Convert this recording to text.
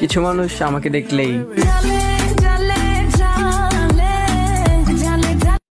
কিছু মানুষ আমাকে দেখলেই।